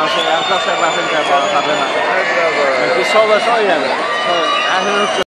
I've got to say, I think everyone had enough. If you saw this, oh yeah.